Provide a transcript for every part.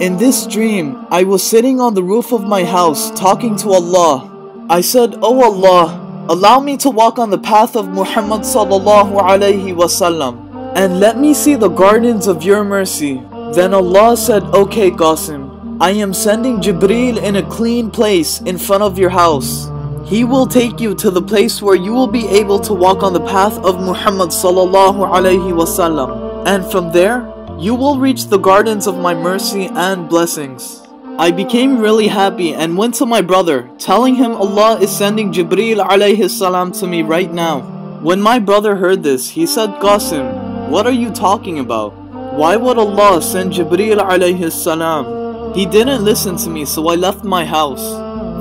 In this dream, I was sitting on the roof of my house talking to Allah. I said, Oh Allah, allow me to walk on the path of Muhammad sallallahu alaihi wasallam and let me see the gardens of your mercy. Then Allah said, Okay Qasim, I am sending Jibreel in a clean place in front of your house. He will take you to the place where you will be able to walk on the path of Muhammad sallallahu alaihi wasallam. And from there, you will reach the gardens of my mercy and blessings. I became really happy and went to my brother, telling him Allah is sending Jibreel alayhi salam to me right now. When my brother heard this, he said, Qasim, what are you talking about? Why would Allah send Jibreel alayhi salam? He didn't listen to me, so I left my house.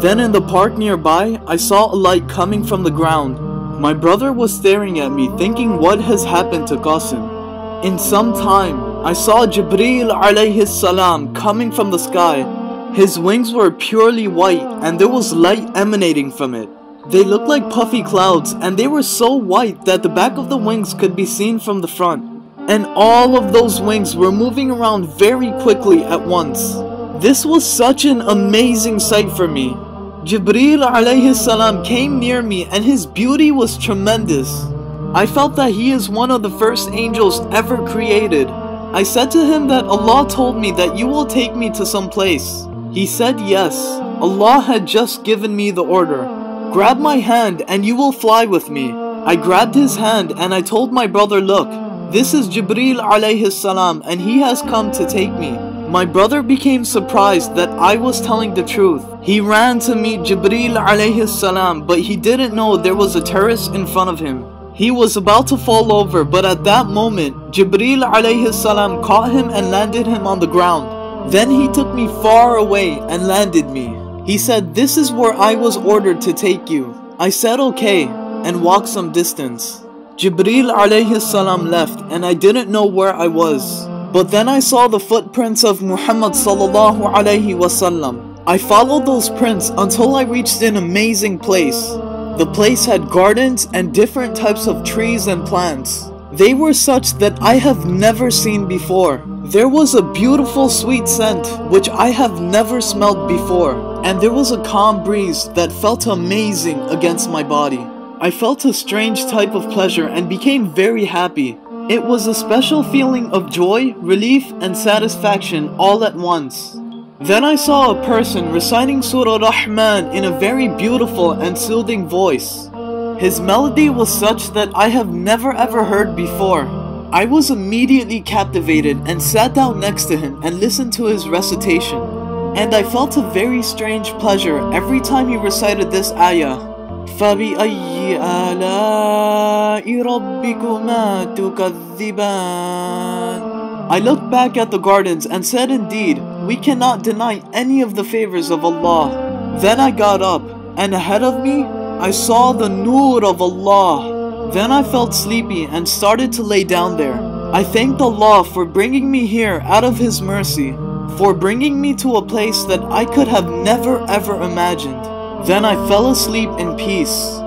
Then in the park nearby, I saw a light coming from the ground. My brother was staring at me, thinking what has happened to Qasim. In some time, I saw Jibreel alayhi salam coming from the sky. His wings were purely white and there was light emanating from it. They looked like puffy clouds and they were so white that the back of the wings could be seen from the front. And all of those wings were moving around very quickly at once. This was such an amazing sight for me. Jibreel alayhi salam came near me and his beauty was tremendous. I felt that he is one of the first angels ever created. I said to him that Allah told me that you will take me to some place. He said yes. Allah had just given me the order. Grab my hand and you will fly with me. I grabbed his hand and I told my brother, look, this is Jibreel alayhi salam and he has come to take me. My brother became surprised that I was telling the truth. He ran to meet Jibreel alayhi salam but he didn't know there was a terrace in front of him. He was about to fall over, but at that moment, Jibreel alayhi salam caught him and landed him on the ground. Then he took me far away and landed me. He said, this is where I was ordered to take you. I said okay, and walked some distance. Jibreel alayhi salam left and I didn't know where I was. But then I saw the footprints of Muhammad sallallahu alayhi wasallam. I followed those prints until I reached an amazing place. The place had gardens and different types of trees and plants. They were such that I have never seen before. There was a beautiful sweet scent which I have never smelled before. And there was a calm breeze that felt amazing against my body. I felt a strange type of pleasure and became very happy. It was a special feeling of joy, relief, and satisfaction all at once. Then I saw a person reciting Surah Rahman in a very beautiful and soothing voice. His melody was such that I have never ever heard before. I was immediately captivated and sat down next to him and listened to his recitation. And I felt a very strange pleasure every time he recited this ayah. فَبِأَيِّ آلَاءِ رَبِّكُمَا تُكَذِّبَانِ I looked back at the gardens and said indeed, we cannot deny any of the favors of Allah. Then I got up, and ahead of me, I saw the nur of Allah. Then I felt sleepy and started to lay down there. I thanked Allah for bringing me here out of His mercy, for bringing me to a place that I could have never ever imagined. Then I fell asleep in peace.